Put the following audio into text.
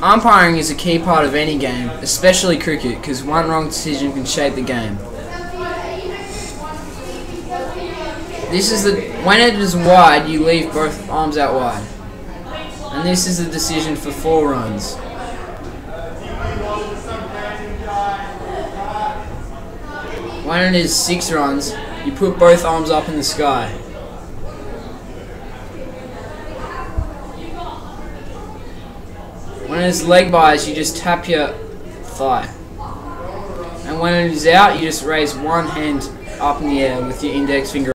Umpiring is a key part of any game, especially cricket, because one wrong decision can shape the game. This is the when it is wide, you leave both arms out wide, and this is the decision for four runs. When it is six runs, you put both arms up in the sky. When it is leg byes, you just tap your thigh. And when it is out, you just raise one hand up in the air with your index finger.